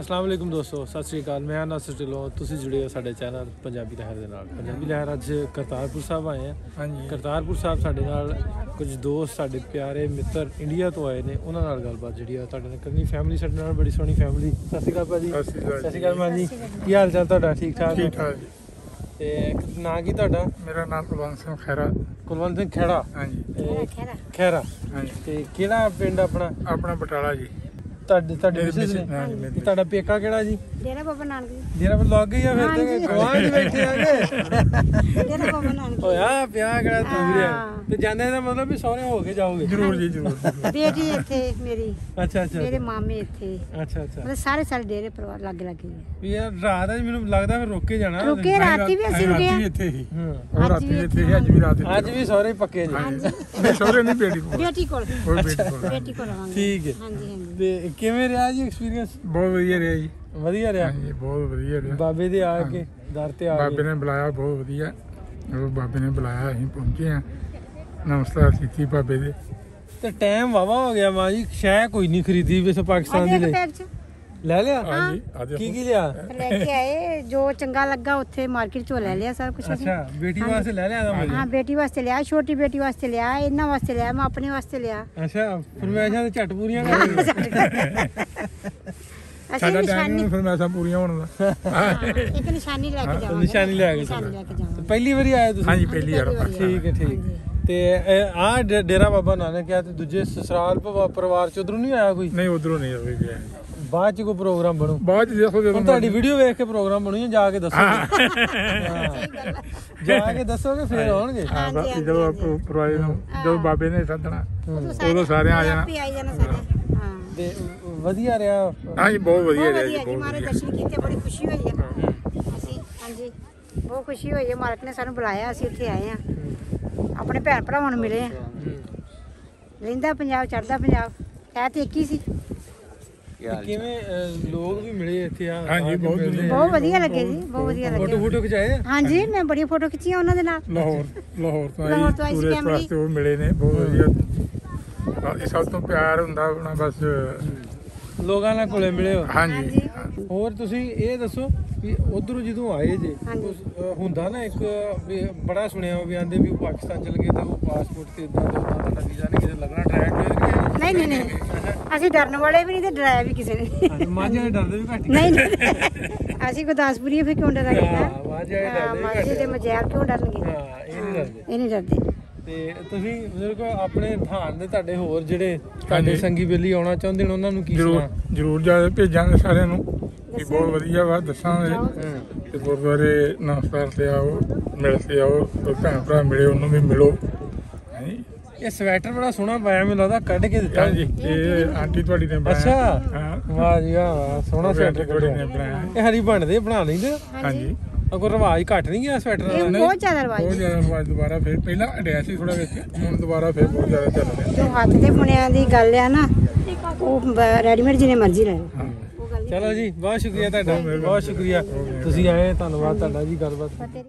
ਅਸਲਾਮ ਵਾਲੇਕੁਮ ਦੋਸਤੋ ਸਤਿ ਸ੍ਰੀ ਅਕਾਲ। ਮੈਂ ਨਾਸਰ ਢਿੱਲੋਂ ਤੁਸੀਂ ਜੁੜੇ ਹੋ ਸਾਡੇ ਚੈਨਲ ਪੰਜਾਬੀ ਲਹਿਰ ਦੇ ਨਾਲ। ਪੰਜਾਬੀ ਲਹਿਰ ਅੱਜ ਕਰਤਾਰਪੁਰ ਸਾਹਿਬ ਆਏ ਆ ਹਾਂਜੀ। ਕਰਤਾਰਪੁਰ ਸਾਹਿਬ ਸਾਡੇ ਨਾਲ ਕੁਝ ਦੋਸਤ ਸਾਡੇ ਪਿਆਰੇ ਮਿੱਤਰ ਇੰਡੀਆ ਤੋਂ ਆਏ ਨੇ। ਉਹਨਾਂ ਨਾਲ ਗੱਲਬਾਤ ਜਿਹੜੀ ਆ ਤੁਹਾਡੇ ਨਾਲ ਕਰਨੀ। ਫੈਮਿਲੀ ਸਾਡੇ ਨਾਲ ਬੜੀ ਸੋਹਣੀ ਫੈਮਿਲੀ ਸਤਿ ਸ਼੍ਰੀ ਅਕਾਲ ਭਾਜੀ। ਸਤਿ ਸ਼੍ਰੀ ਅਕਾਲ ਸਤਿ ਸ਼੍ਰੀ ਅਕਾਲ ਮਾਂ ਜੀ ਕੀ ਹਾਲ ਚਾਲ ਤੁਹਾਡਾ? ਠੀਕ ਠਾਕ? ਠੀਕ ਠਾਕ ਜੀ। ਤੇ ਨਾਂ ਕੀ ਤੁਹਾਡਾ? ਮੇਰਾ ਨਾਮ ਕੁਲਵੰਤ ਸਿੰਘ ਖੈਰਾ ਕੁਲਵੰਤ ਸਿੰਘ ਖੇੜਾ ਹਾਂਜੀ। ਤੇ ਖੈਰਾ ਹਾਂਜੀ। ਤੇ ਕਿਹੜਾ ਪਿੰਡ ਆਪਣਾ? ਆਪਣਾ ਬਟਾਲਾ ਜੀ। ਤੁਹਾਡੇ ਤੁਹਾਡੇ ਮਿਸਿਸ ਨੇ? ਤੁਹਾਡਾ ਪੇਕਾ ਕਿਹੜਾ ਜੀ? ਡੇਰਾ ਬਾਬਾ ਨਾਨਕ ਜੀ। ਜਿਹੜਾ ਲੱਗ ਗਈ ਆ ਫਿਰ ਤੇ ਹਾਂਜੀ। ਗਵਾਂਢ ਬੈਠੇ ਆਗੇ ਡੇਰਾ ਬਾਬਾ ਨਾਨਕ ਹੋਇਆ ਪਿਆ ਕਿਹੜਾ ਦੂਰ ਆ। ਤੇ ਜਾਂਦੇ ਦਾ ਮਤਲਬ ਵੀ ਸਹੁਰੇ ਹੋ ਕੇ ਜਾਓਗੇ। ਜਰੂਰ ਜੀ ਜਰੂਰ। ਬੇਟੀ ਇੱਥੇ ਮੇਰੀ। ਅੱਛਾ ਅੱਛਾ। ਮੇਰੇ ਮਾਮੇ ਇੱਥੇ। ਅੱਛਾ ਅੱਛਾ। ਮਤਲਬ ਸਾਰੇ ਸਾਰੇ ਡੇਰੇ ਪਰਿਵਾਰ ਲੱਗੇ ਲੱਗੇ। ਵੀ ਯਾਰ ਰਾਤ ਅੱਜ ਮੈਨੂੰ ਲੱਗਦਾ ਫਿਰ ਰੁਕ ਕੇ ਜਾਣਾ। ਰੁਕੇ ਰਾਤੀ ਵੀ ਅਸੀਂ ਰੁਕੇ ਆ। ਇੱਥੇ ਹੀ। ਹਾਂ। ਰਾਤੀ ਇੱਥੇ ਹੀ ਅੱਜ ਵੀ ਰਾਤ ਅੱਜ ਵੀ ਸਹੁਰੇ ਪੱਕੇ ਜੀ ਨਹੀਂ ਸਹੁਰੇ ਨਹੀਂ ਬੇਟੀ ਕੋਲ। ਬੇਟੀ ਕੋਲ। ਬੇਟੀ ਕੋਲ। ਬੇਟੀ ਕੋਲ ਆਵਾਂਗੇ ਠੀਕ ਹੈ। ਹਾਂਜੀ ਹਾਂਜੀ। ਤੇ ਕਿਵੇਂ ਰਿਹਾ ਜੀ ਐਕਸਪੀਰੀਅੰਸ ਬਹੁਤ ਵਧੀਆ ਰਿਹਾ ਜੀ। ਵਧੀਆ ਰਿਹਾ? ਹਾਂਜੀ ਬਹੁਤ ਵਧੀਆ ਰਿਹਾ। ਬਾਬੇ ਦੇ ਆ ਕੇ ਦਰ ਤੇ ਆ ਬਾਬੇ ਕੇ ਨੇ ਬੁਲਾਇਆ ਬਹੁਤ ਵਧੀਆ। ਉਹ ਬਾਬੇ ਨੇ ਬੁਲਾਇਆ ਅਸੀਂ ਪਹੁੰਚੇ ਆ ਨਮਸਕਾਰ ਕੀਤੀ ਬਾਬੇ ਦੇ। ਤੇ ਟਾਈਮ ਵਾਵਾ ਹੋ ਗਿਆ ਮਾਂ ਜੀ ਸ਼ੈ ਕੋਈ ਨਹੀਂ ਖਰੀਦੀ ਵੈਸੇ ਪਾਕਿਸਤਾਨ ਦੀ ਲੈ ਲਿਆ? ਹਾਂਜੀ ਕੀ ਕੀ ਲਿਆ? ਲੈ ਕੇ ਆਏ ਜੋ ਚੰਗਾ ਲੱਗਾ ਉੱਥੇ ਮਾਰਕੀਟ ਚੋਂ ਲੈ ਲਿਆ ਸਭ ਕੁਝ ਅੱਛਾ ਬੇਟੀ ਵਾਸਤੇ ਲੈ ਲਿਆ ਦਾ ਹਾਂ ਬੇਟੀ ਵਾਸਤੇ ਲਿਆ ਛੋਟੀ ਬੇਟੀ ਵਾਸਤੇ ਲਿਆ ਇਹਨਾਂ ਵਾਸਤੇ ਲਿਆ ਮੈਂ ਆਪਣੇ ਵਾਸਤੇ ਲਿਆ। ਅੱਛਾ ਫਰਮਾਇਸ਼ਾਂ ਤੇ ਝੱਟ ਪੂਰੀਆਂ ਕਰ ਅਸੀਂ ਸਾਡਾ ਟਾਈਮ ਨਿਸ਼ਾਨੀ ਨਹੀਂ ਫਿਰ ਮੈਸਾਂ ਪੂਰੀਆਂ ਹੋਣ ਦਾ ਹਾਂ, ਇੱਕ ਨਿਸ਼ਾਨੀ ਲੈ ਕੇ ਜਾਵਾਂਗੇ। ਨਿਸ਼ਾਨੀ ਲੈ ਕੇ ਨਿਸ਼ਾਨੀ। ਲੈ ਕੇ ਜਾਵਾਂਗੇ। ਪਹਿਲੀ ਵਾਰੀ ਆਏ ਤੁਸੀਂ? ਹਾਂਜੀ ਪਹਿਲੀ ਵਾਰ ਠੀਕ ਹੈ ਠੀਕ। ਤੇ ਆ ਡੇਰਾ ਬਾਬਾ ਨਾਨਕ ਆ ਤੇ ਦੂਜੇ ਸਸਰਾਲ ਪਰਿਵਾ- ਪਰਿਵਾਰ ਚ ਉਧਰੋਂ ਨਹੀਂ ਆਇਆ ਕੋਈ? ਨਹੀਂ ਉਧਰੋਂ ਨਹੀਂ ਹੋਈ ਗਿਆ ਬਾਅਦ ਚ ਕੋਈ ਪ੍ਰੋਗਰਾਮ ਬਣੂ? ਬਾਅਦ ਚ ਦੇਖੋ ਜਦੋਂ ਹੁਣ ਤੁਹਾਡੀ ਵੀਡੀਓ ਵੇਖ ਕੇ ਪ੍ਰੋਗਰਾਮ ਬਣੂ ਜਾਂ ਜਾ ਕੇ ਦੱਸੋਗੇ ਜਾ ਕੇ ਦੱਸੋਗੇ ਫੇਰ ਆਉਣਗੇ? ਹਾਂ ਜਦੋਂ। ਆਪੋ ਪਰਵਾਏ ਨੂੰ ਜਦੋਂ ਬਾਬੇ ਨੇ ਸੱਦਣਾ ਉਦੋਂ ਉਦੋਂ ਸਾਰਿਆਂ ਆ ਜਾਣਾ। ਆਪੇ ਆਈ ਜਾਣਾ ਸਾਰੇ ਹਾਂ ਤੇ ਵਧੀਆ ਰਿਹਾ। ਹਾਂਜੀ ਬਹੁਤ ਵਧੀਆ ਬਹੁਤ ਰਿਹਾ ਵਧੀਆ ਜੀ ਜੀ ਬਹੁਤ ਮਾਰੇ ਵਧੀਆ। ਦਰਸ਼ਨ ਕੀਤੇ ਬੜੀ ਖੁਸ਼ੀ ਹੋਈ ਹੈ ਅਸੀਂ ਹਾਂਜੀ ਬਹੁਤ ਖੁਸ਼ੀ ਹੋਈ ਹੈ ਮਾਲਕ ਨੇ ਸਾਨੂੰ ਬੁਲਾਇਆ ਅਸੀਂ ਇੱਥੇ ਆਏ ਆ। ਆਪਣੇ ਭੈਣ ਭਰਾਵਾਂ ਨੂੰ ਮਿਲੇ ਆ। ਰਹਿੰਦਾ ਪੰਜਾਬ ਚੜਦਾ ਪੰਜਾਬ ਹੈ ਤੇ ਇੱਕ ਹੀ ਸੀ। ਤੇ ਕਿਵੇਂ ਅਹ, ਲੋਕ ਵੀ ਮਿਲੇ ਇੱਥੇ ਆ ਹਾਂਜੀ, ਆ ਕੇ ਬਹੁਤ ਮਿਲਦੇ ਆ। ਬਹੁਤ ਵਧੀਆ ਲੱਗੇ ਜੀ ਬਹੁਤ ਵਧੀਆ ਫੋਟੋ ਲੱਗੇ। ਫੋਟੋ ਖਿਚਾਏ ਆ? ਹਾਂਜੀ ਮੈਂ ਬੜੀਆਂ ਫੋਟੋ ਖਿੱਚੀਆਂ ਉਹਨਾਂ ਦੇ ਨਾਲ। ਲਾਹੌਰ ਲਾਹੌਰ ਤੋਂ ਲਾਹੌਰ ਤੋਂ ਆਈ ਆਈ ਸੀ ਟੂਰਿਸਟ family। ਵਾਸਤੇ ਉਹ ਮਿਲੇ ਨੇ ਬਹੁਤ ਵਧੀਆ। ਬਾਕੀ ਸਭ ਤੋਂ ਪਿਆਰ ਹੁੰਦਾ ਆਪਣਾ ਬਸ। ਲੋਕਾਂ ਨਾਲ ਕੋਲੇ ਮਿਲੇ ਹੋ। ਹਾਂਜੀ। ਹੋਰ ਤੁਸੀਂ ਇਹ ਦੱਸੋ ਵੀ ਉਧਰੋਂ ਜਦੋਂ ਆਏ ਜੇ ਹੁੰਦਾ ਨਾ ਇੱਕ ਬੜਾ ਸੁਣਿਆ ਵੀ ਆਂਦੇ ਵੀ ਪਾਕਿਸਤਾਨ ਚਲ ਗਏ ਤੇ ਉਹ ਪਾਸਪੋਰਟ ਤੇ ਇਦਾਂ ਤੇ ਉਦਾਂ ਤੁਹਾਡਾ ਵੀਜ਼ਾ ਨਹੀਂ ਕਿਤੇ ਲੱਗਣਾ ਟਰੈਕ ਨਹੀਂ ਨਹੀਂ ਨਹੀਂ ਅਸੀਂ ਡਰਨ ਵਾਲੇ ਵੀ ਨਹੀਂ ਤੇ ਡਰਾਇਆ ਵੀ ਕਿਸੇ ਨੇ। ਮਾਝੇ ਦੇ ਡਰਦੇ ਵੀ ਘੱਟ ਨਹੀਂ ਨਹੀਂ। ਅਸੀਂ ਗੁਰਦਾਸਪੁਰੀ ਫਿਰ ਕਿਉਂ ਡਰਾਂਗੇ ਹਾਂ, ਮਾਝੇ ਵਾਲੇ ਡਰਦੇ ਵੀ ਮਾਝੇ ਘੱਟ ਦੇ ਮਜੈਲ ਕਿਉਂ ਡਰਨਗੇ? ਹਾਂ ਇਹ ਨਹੀਂ ਡਰਦੇ। ਇਹ ਨਹੀਂ ਡਰਦੇ। ਤੇ ਤੁਸੀਂ ਮੇਰੇ ਕੋਲ ਆਪਣੇ ਥਾਨ ਦੇ ਤੁਹਾਡੇ ਹੋਰ ਜਿਹੜੇ ਤੁਹਾਡੇ। ਸੰਗੀ ਬੇਲੀ ਆਉਣਾ ਚਾਹੁੰਦੇ ਨੇ ਉਹਨਾਂ ਨੂੰ ਕੀ ਜਰੂਰ ਸੁਣਾ? ਜਰੂਰ ਜਾ ਕੇ ਭੇਜਾਂਗੇ ਸਾਰਿਆਂ ਨੂੰ। ਵੀ ਬਹੁਤ ਵਧੀਆ ਵਾ ਦੱਸਾਂਗੇ। ਤੇ ਗੁਰਦੁਆਰੇ ਨਮਸਕਾਰ ਤੇ ਆਓ ਮਿਲ ਕੇ ਆਓ ਕੋਈ ਭੈਣ ਭਰਾ ਮਿਲੇ ਉਹਨੂੰ ਵੀ ਮਿਲੋ। ਇਹ ਸਵੈਟਰ ਬੜਾ ਸੋਹਣਾ ਪਾਇਆ ਮੈਨੂੰ ਲੱਗਦਾ ਕੱਢ ਕੇ ਦਿੱਤਾ। ਹਾਂਜੀ ਇਹ ਆਂਟੀ ਤੁਹਾਡੀ ਨੇ ਬਣਾਇਆ। ਅੱਛਾ। ਹਾਂ। ਵਾਹ ਜੀ ਵਾਹ ਸੋਹਣਾ ਸਵੈਟਰ ਤੁਹਾਡੀ ਕੱਢਿਆ ਨੇ ਬਣਾਇਆ। ਇਹ ਹਰੀ ਬਣਦੇ ਬਣਾ ਲੈਂਦੇ ਹਾਂਜੀ। ਅਗਰ ਰਿਵਾਜ ਘਟ ਨਹੀਂ ਗਿਆ ਸਵੈਟਰ ਇਹ ਦਾ ਬਹੁਤ ਜ਼ਿਆਦਾ ਰਵਾਜ ਬਹੁਤ ਜ਼ਿਆਦਾ ਰਿਵਾਜ ਦੁਬਾਰਾ ਫਿਰ ਪਹਿਲਾਂ ਅਡਿਆ ਸੀ ਥੋੜਾ ਵਿੱਚ ਹੁਣ ਦੁਬਾਰਾ ਫਿਰ ਬਹੁਤ ਜ਼ਿਆਦਾ ਚੱਲ ਰਿਹਾ। ਜੋ ਹੱਥ ਦੇ ਬੁਣਿਆਂ ਦੀ ਗੱਲ ਆ ਨਾ ਉਹ ਰੈਡੀਮੇਡ ਜਿਹਨੇ ਮਰਜ਼ੀ ਲੈ ਲਓ। ਚਲੋ ਜੀ ਬਹੁਤ ਸ਼ੁਕਰੀਆ ਤੁਹਾਡਾ ਬਹੁਤ ਸ਼ੁਕਰੀਆ। ਤੁਸੀਂ ਆਏ ਧੰਨਵਾਦ ਤੁਹਾਡਾ ਜੀ ਗੱਲਬਾਤ। ਨਹੀਂ